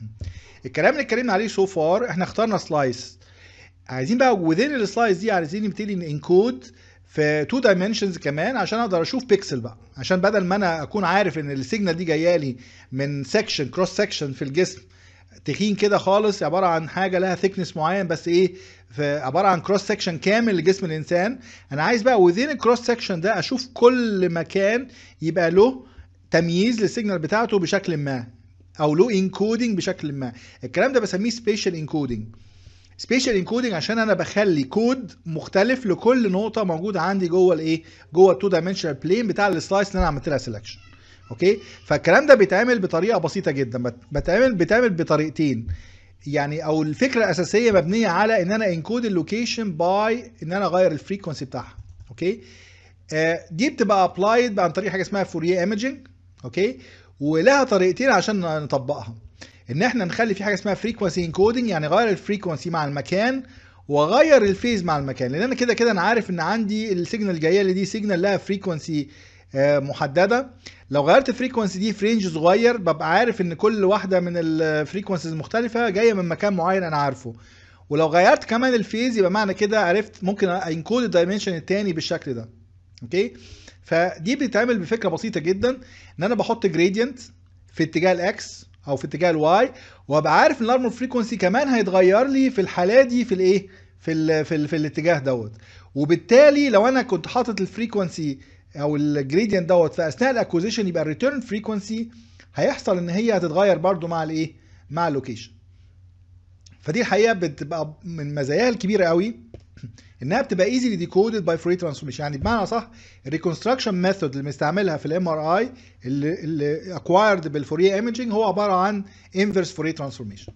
الكلام اللي اتكلمنا عليه so far إحنا اخترنا slice عايزين بقى within ال slice دي عايزين نبتدي encode في 2 dimensions كمان عشان أقدر أشوف بيكسل بقى. عشان بدل ما أنا اكون عارف ان ال signal دي جاية لي من section cross section في الجسم. تخين كده خالص عبارة عن حاجة لها thickness معين بس إيه عبارة عن cross section كامل لجسم الإنسان. أنا عايز بقى within ال cross section ده أشوف كل مكان يبقى له تمييز لل signal بتاعته بشكل ما. أو له encoding بشكل ما. الكلام ده بسميه spatial encoding spatial encoding عشان أنا بخلي كود مختلف لكل نقطة موجودة عندي جوه الإيه؟ جوه ال two dimensional plane بتاع ال slice اللي أنا عملت لها selection okay فالكلام ده بيتعمل بطريقة بسيطة جدا. بت- بتعمل بيتعمل بطريقتين. يعني أو الفكرة الأساسية مبنية على إن أنا encode ال location by إن أنا أغير ال frequency بتاعها. okay آه، دي بتبقى applied عن طريق حاجة اسمها Fourier imaging okay ولها طريقتين عشان نطبقها إن إحنا نخلي في حاجة اسمها frequency encoding يعني غير ال frequency مع المكان واغير ال phase مع المكان. لأن أنا كده كده أنا عارف إن عندي ال signal جاية لي دي signal لها frequency محددة. لو غيرت ال frequency دي في range صغير ببقى عارف إن كل واحدة من ال frequencies المختلفه جاية من مكان معين أنا عارفه. ولو غيرت كمان ال phase يبقى معنى كده عرفت ممكن encode ال dimension التاني بالشكل ده. okay؟ فدي بتتعمل بفكرة بسيطة جدا إن أنا بحط gradient في اتجاه ال X أو في اتجاه ال Y وأبقى عارف إن ال Larmor frequency كمان هيتغير لي في الحالة دي في الإيه؟ في ال في, ال في الاتجاه دوت. وبالتالي لو أنا كنت حاطط ال frequency أو ال gradient دوت في أثناء ال acquisition يبقى ال return frequency هيحصل إن هي هتتغير برضو مع الإيه؟ مع ال location فدي الحقيقة بتبقى من مزاياها الكبيرة قوي. انها بتبقى easily decoded by Fourier transformation يعني بمعنى صح ال reconstruction method اللي بنستعملها في ال MRI اللي acquired بال Fourier imaging هو عبارة عن inverse Fourier transformation